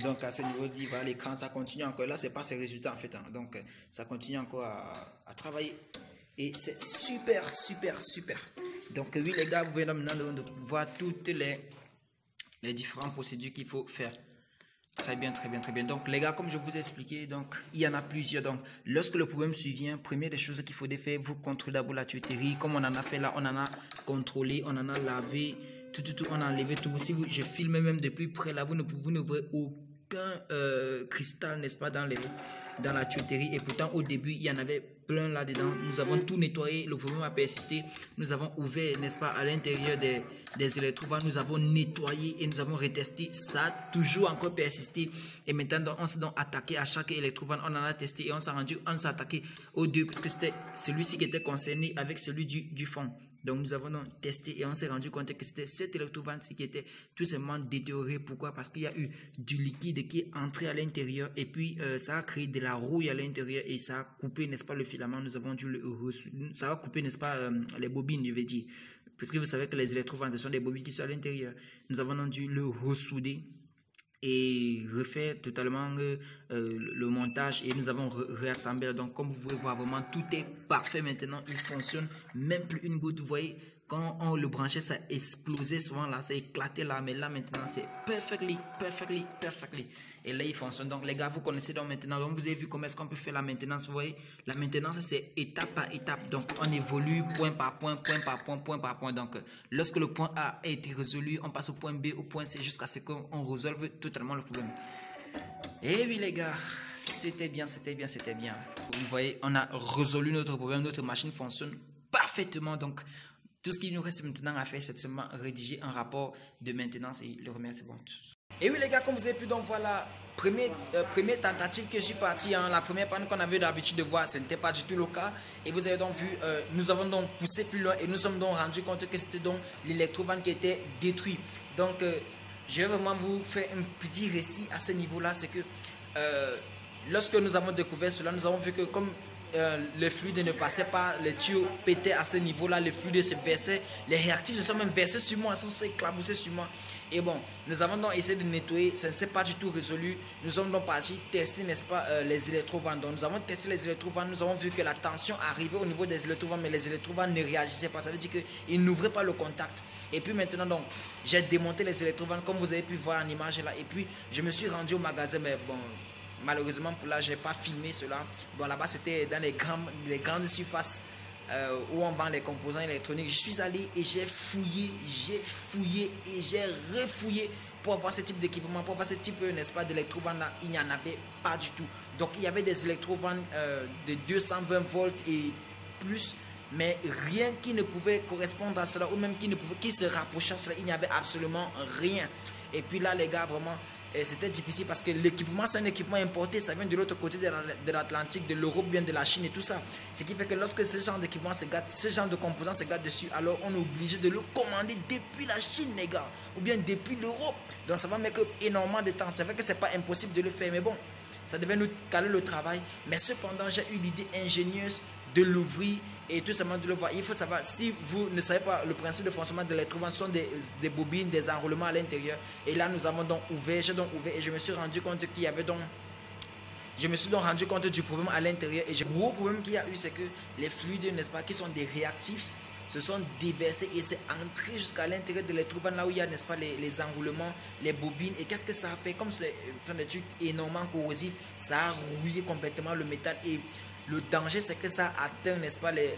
Donc à ce niveau, dit, voilà, l'écran, ça continue encore. Là, c'est pas ses résultats en fait. Hein. Donc ça continue encore à, travailler. Et c'est super, super, super. Donc oui, les gars, vous venez maintenant de voir toutes les, les différentes procédures qu'il faut faire. Très bien, très bien, très bien. Donc, les gars, comme je vous ai expliqué, donc, il y en a plusieurs. Donc, lorsque le problème survient, première des choses qu'il faut faire, vous contrôlez d'abord la tuyauterie. Comme on en a fait là, on en a contrôlé, on en a lavé, tout, tout, tout, on a enlevé tout. Si vous, je filme même depuis près là, vous ne vous ne aucun euh, cristal, n'est-ce pas, dans, les, dans la tuyauterie. Et pourtant, au début, il y en avait plein là-dedans. Nous avons tout nettoyé, le problème a persisté. Nous avons ouvert, n'est-ce pas, à l'intérieur des, des. Nous avons nettoyé et nous avons retesté. Ça a toujours encore persisté. Et maintenant, on s'est donc attaqué à chaque électrovan. On en a testé et on s'est rendu, on s'est attaqué aux deux parce que c'était celui-ci qui était concerné avec celui du fond. Donc, nous avons testé et on s'est rendu compte que c'était cet électrovane qui était tout simplement détérioré. Pourquoi? Parce qu'il y a eu du liquide qui est entré à l'intérieur et puis euh, ça a créé de la rouille à l'intérieur et ça a coupé, n'est-ce pas, le filament. Nous avons dû le Ça a coupé, n'est-ce pas, euh, les bobines, je vais dire. Puisque vous savez que les électrovannes, ce sont des bobines qui sont à l'intérieur. Nous avons donc dû le ressouder et refaire totalement euh, euh, le montage et nous avons réassemblé. Donc comme vous pouvez voir vraiment tout est parfait maintenant. Il fonctionne même plus une goutte. Vous voyez quand on le branchait, ça explosait souvent là, ça éclatait là, mais là maintenant c'est perfectly, perfectly, perfectly. Et là il fonctionne. Donc les gars, vous connaissez donc maintenant, donc vous avez vu comment est-ce qu'on peut faire la maintenance, vous voyez? La maintenance c'est étape par étape, donc on évolue point par point, point par point, point par point. Donc lorsque le point A a été résolu, on passe au point B, au point C jusqu'à ce qu'on résolve totalement le problème. Et oui les gars, c'était bien, c'était bien, c'était bien. Vous voyez, on a résolu notre problème, notre machine fonctionne parfaitement. Donc, tout ce qu'il nous reste maintenant à faire, c'est seulement rédiger un rapport de maintenance et le remercier bon. Et oui les gars, comme vous avez pu donc voir la première, euh, première tentative que je suis parti, hein, la première panne qu'on avait l'habitude de voir, ce n'était pas du tout le cas. Et vous avez donc vu, euh, nous avons donc poussé plus loin et nous sommes donc rendu compte que c'était donc l'électrovanne qui était détruit. Donc euh, je vais vraiment vous faire un petit récit à ce niveau-là, c'est que lorsque nous avons découvert cela, nous avons vu que comme le fluide ne passait pas, les tuyaux pétaient à ce niveau-là, le fluide se versait, les réactifs se sont même versés sur moi, se sont éclaboussés sur moi. Et bon, nous avons donc essayé de nettoyer, ça ne s'est pas du tout résolu. Nous sommes donc partis tester, n'est-ce pas, euh, les électrovannes. Donc nous avons testé les électrovannes, nous avons vu que la tension arrivait au niveau des électrovannes, mais les électrovannes ne réagissaient pas. Ça veut dire qu'ils n'ouvraient pas le contact. Et puis maintenant, donc, j'ai démonté les électrovannes, comme vous avez pu voir en image là. Et puis, je me suis rendu au magasin, mais bon, Malheureusement pour là, je n'ai pas filmé cela. Bon, là-bas, c'était dans les, les grandes surfaces euh, où on vend les composants électroniques. Je suis allé et j'ai fouillé, j'ai fouillé et j'ai refouillé pour avoir ce type d'équipement, pour avoir ce type, n'est-ce pas, d'électrovannes là. Il n'y en avait pas du tout. Donc, il y avait des électrovannes euh, de 220 volts et plus mais rien qui ne pouvait correspondre à cela ou même qui ne pouvait qui se rapprochait à cela il n'y avait absolument rien et puis là les gars vraiment c'était difficile parce que l'équipement, c'est un équipement importé, ça vient de l'autre côté de l'Atlantique, de l'Europe, bien de la Chine et tout ça. Ce qui fait que lorsque ce genre d'équipement se gâte, ce genre de composants se gâte dessus, alors on est obligé de le commander depuis la Chine, les gars, ou bien depuis l'Europe. Donc ça va mettre énormément de temps. C'est vrai que c'est pas impossible de le faire, mais bon, ça devait nous caler le travail. Mais cependant, j'ai eu l'idée ingénieuse de l'ouvrir et tout simplement de le voir. Il faut savoir, si vous ne savez pas le principe de fonctionnement de l'électrobande, ce sont des, bobines, des enroulements à l'intérieur. Et là, nous avons donc ouvert, j'ai donc ouvert et je me suis rendu compte qu'il y avait donc. Je me suis donc rendu compte du problème à l'intérieur. Et le gros problème qu'il y a eu, c'est que les fluides, n'est-ce pas, qui sont des réactifs, se sont déversés et c'est entré jusqu'à l'intérieur de l'électrobande, là où il y a, n'est-ce pas, les, enroulements, les bobines. Et qu'est-ce que ça a fait? Comme ce sont des énormément corrosifs, ça a rouillé complètement le métal. Et le danger, c'est que ça atteint, n'est-ce pas, les,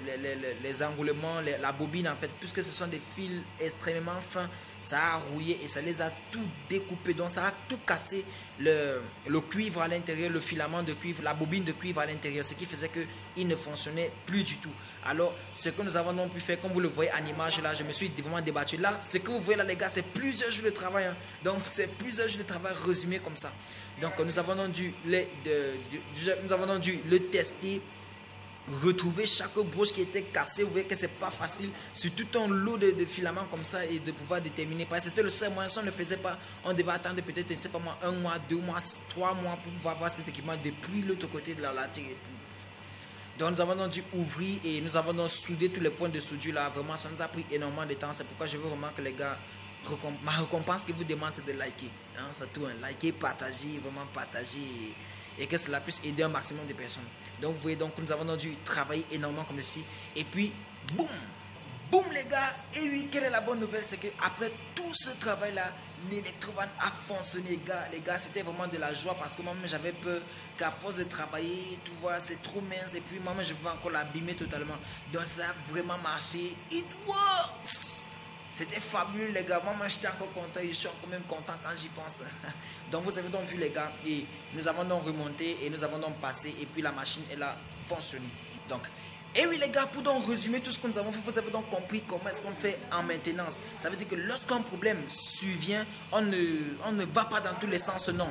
les, enroulements, la bobine, en fait, puisque ce sont des fils extrêmement fins, ça a rouillé et ça les a tout découpés. Donc, ça a tout cassé le, le cuivre à l'intérieur, le filament de cuivre, la bobine de cuivre à l'intérieur, ce qui faisait qu'il ne fonctionnait plus du tout. Alors, ce que nous avons donc pu faire, comme vous le voyez en image là, je me suis vraiment débattu. Là, ce que vous voyez là, les gars, c'est plusieurs jours de travail. Hein. Donc, <laughs> c'est plusieurs jours de travail résumé comme ça. Donc nous avons donc dû, nous avons dû le tester, retrouver chaque broche qui était cassée. Vous voyez que c'est pas facile sur tout un lot de, filaments comme ça et de pouvoir déterminer. Parce que c'était le seul moyen. Si on ne faisait pas, on devait attendre peut-être, je pas moi, un mois, deux mois, trois mois pour pouvoir avoir cet équipement depuis l'autre côté de la latère. Donc nous avons donc dû ouvrir et nous avons donc soudé tous les points de soudure là. Vraiment, ça nous a pris énormément de temps. C'est pourquoi je veux vraiment que les gars ma récompense que vous demande, c'est de liker. Hein, c'est tout. Hein, liker, partager, vraiment partager. Et, que cela puisse aider un maximum de personnes. Donc, vous voyez, donc, nous avons dû travailler énormément comme ceci. Et puis, boum Boum, les gars Et oui, quelle est la bonne nouvelle? C'est qu'après tout ce travail-là, l'électroband a fonctionné, gars. Les gars, c'était vraiment de la joie parce que moi-même, j'avais peur qu'à force de travailler, tu vois, c'est trop mince. Et puis, moi-même, je vais encore l'abîmer totalement. Donc, ça a vraiment marché. It works c'était fabuleux, les gars. Moi, j'étais encore content je suis encore même content quand j'y pense. <laughs> donc, vous avez donc vu, les gars, et nous avons donc remonté et nous avons donc passé et puis la machine, elle a fonctionné. Donc, et oui, les gars, pour donc résumer tout ce que nous avons fait, vous avez donc compris comment est-ce qu'on fait en maintenance. Ça veut dire que lorsqu'un problème survient, on ne, on ne va pas dans tous les sens, non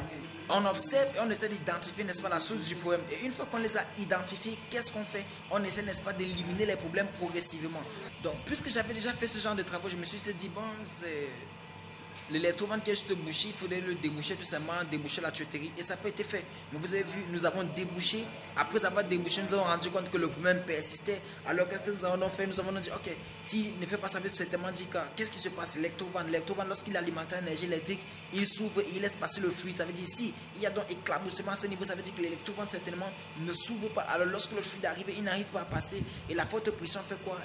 on observe et on essaie d'identifier, n'est-ce pas, la source du problème. Et une fois qu'on les a identifiés, qu'est-ce qu'on fait? On essaie, n'est-ce pas, d'éliminer les problèmes progressivement. Donc, puisque j'avais déjà fait ce genre de travaux, je me suis dit, bon, c'est l'électrovente qui est juste bouché, il faudrait le déboucher tout simplement, déboucher la tuyauterie. Et ça pas été fait. Mais vous avez vu, nous avons débouché. Après avoir débouché, nous avons rendu compte que le problème persistait. Alors, que nous avons fait Nous avons dit, ok, s'il ne fait pas ça, c'est tellement dit qu'est-ce qui se passe? L'électrovente, l'électrovente, lorsqu'il alimente l'énergie électrique, il s'ouvre et il laisse passer le fluide. Ça veut dire, si il y a donc éclaboussement à ce niveau, ça veut dire que l'électrovente, certainement, ne s'ouvre pas. Alors, lorsque le fluide arrive, il n'arrive pas à passer. Et la forte pression fait quoi?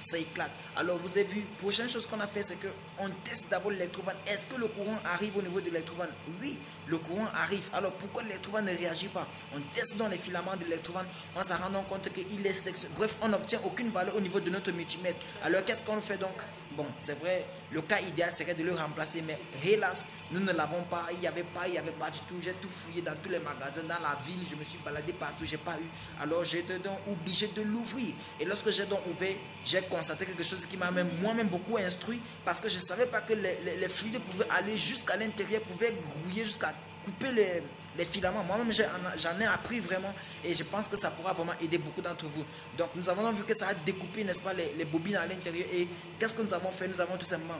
Ça éclate. Alors vous avez vu, prochaine chose qu'on a fait, c'est qu'on teste d'abord l'électrovanne. Est-ce que le courant arrive au niveau de l'électrovanne Oui, le courant arrive. Alors pourquoi l'électrovanne ne réagit pas? On teste dans les filaments de l'électrovanne, on s'en rend compte qu'il est sexe. Bref, on n'obtient aucune valeur au niveau de notre multimètre. Alors qu'est-ce qu'on fait donc? Bon, c'est vrai, le cas idéal serait de le remplacer, mais hélas, nous ne l'avons pas. Il n'y avait pas, il n'y avait pas du tout. J'ai tout fouillé dans tous les magasins, dans la ville, je me suis baladé partout, j'ai pas eu. Alors j'étais donc obligé de l'ouvrir. Et lorsque j'ai donc ouvert, j'ai constaté quelque chose qui m'a même moi-même beaucoup instruit parce que je ne savais pas que les, les, fluides pouvaient aller jusqu'à l'intérieur, pouvaient grouiller jusqu'à couper les, les filaments. Moi-même, j'en ai appris vraiment et je pense que ça pourra vraiment aider beaucoup d'entre vous. Donc, nous avons vu que ça a découpé, n'est-ce pas, les, les, bobines à l'intérieur. Et qu'est-ce que nous avons fait? Nous avons tout simplement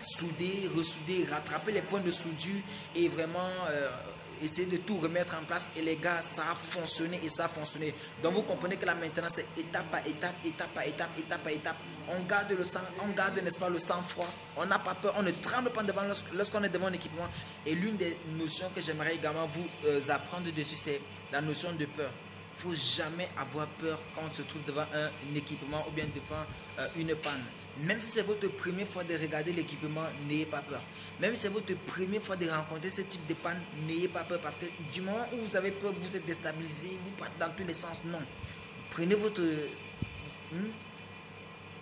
soudé, ressouder, rattraper les points de soudure et vraiment euh, essayer de tout remettre en place. Et les gars, ça a fonctionné et ça a fonctionné. Donc vous comprenez que la maintenance, c'est étape par étape, étape par étape, étape par étape. On garde le sang, on garde, n'est-ce pas, le sang-froid. On n'a pas peur, on ne tremble pas devant lorsqu'on est devant un équipement. Et l'une des notions que j'aimerais également vous euh, apprendre dessus, c'est la notion de peur. Il faut jamais avoir peur quand on se trouve devant un, équipement ou bien devant euh, une panne. Même si c'est votre première fois de regarder l'équipement, n'ayez pas peur. Même si c'est votre première fois de rencontrer ce type de panne, n'ayez pas peur parce que du moment où vous avez peur, vous êtes déstabilisé, vous partez dans tous les sens. Non. Prenez votre. Hmm?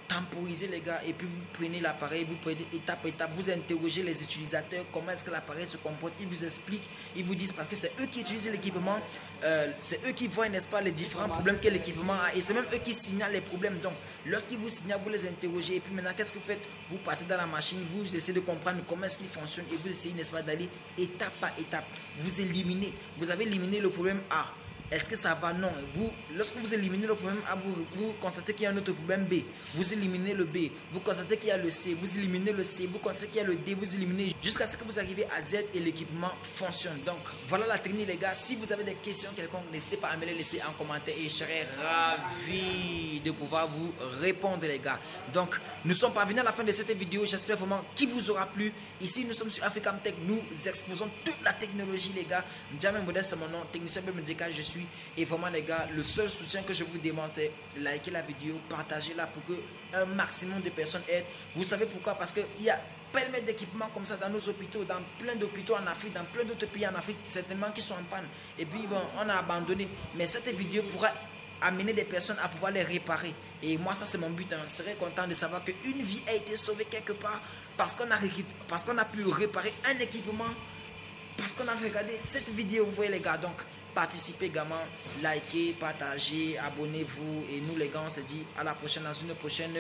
Temporiser les gars et puis vous prenez l'appareil, vous prenez étape par étape, vous interrogez les utilisateurs, comment est-ce que l'appareil se comporte, ils vous expliquent, ils vous disent parce que c'est eux qui utilisent l'équipement, euh, c'est eux qui voient, n'est-ce pas, les différents problèmes que l'équipement a et c'est même eux qui signalent les problèmes. Donc, lorsqu'ils vous signalent, vous les interrogez et puis maintenant, qu'est-ce que vous faites? Vous partez dans la machine, vous essayez de comprendre comment est-ce qu'il fonctionne et vous essayez, n'est-ce pas, d'aller étape par étape. Vous éliminez, vous avez éliminé le problème A est-ce que ça va? Non. Vous, lorsque vous éliminez le problème A, vous, constatez qu'il y a un autre problème B. Vous éliminez le B. Vous constatez qu'il y a le C. Vous éliminez le C. Vous constatez qu'il y a le D. Vous éliminez jusqu'à ce que vous arrivez à Z et l'équipement fonctionne. Donc, voilà la technique, les gars. Si vous avez des questions quelconques, n'hésitez pas à me les laisser en commentaire et je serai ravi de pouvoir vous répondre, les gars. Donc, nous sommes parvenus à la fin de cette vidéo. J'espère vraiment qu'il vous aura plu. Ici, nous sommes sur Africam Tech. Nous exposons toute la technologie, les gars. Jamie Modeste, c'est mon nom. Technicien médical, je suis et vraiment, les gars, le seul soutien que je vous demande, c'est liker la vidéo, partager-la pour que un maximum de personnes aident. Vous savez pourquoi? Parce qu'il y a plein d'équipements comme ça dans nos hôpitaux, dans plein d'hôpitaux en Afrique, dans plein d'autres pays en Afrique, certainement qui sont en panne. Et puis, bon, on a abandonné. Mais cette vidéo pourra amener des personnes à pouvoir les réparer. Et moi, ça, c'est mon but. Hein. Je serais content de savoir qu'une vie a été sauvée quelque part parce qu'on a, a pu réparer un équipement, parce qu'on a regardé cette vidéo. Vous voyez, les gars. Donc, Participez également, likez, partagez, abonnez-vous. Et nous les gars, on se dit à la prochaine dans une prochaine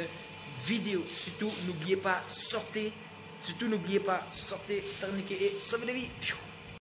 vidéo. Surtout, n'oubliez pas, sortez. Surtout, n'oubliez pas, sortez, tourniquez et sauvez des vies.